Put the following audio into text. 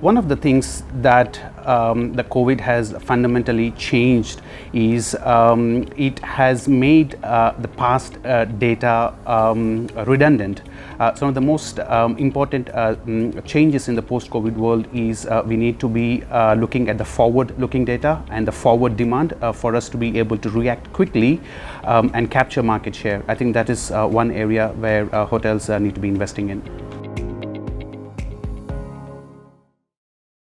One of the things that um, the COVID has fundamentally changed is um, it has made uh, the past uh, data um, redundant. Uh, some of the most um, important uh, mm, changes in the post-COVID world is uh, we need to be uh, looking at the forward-looking data and the forward demand for us to be able to react quickly um, and capture market share. I think that is one area where hotels need to be investing in.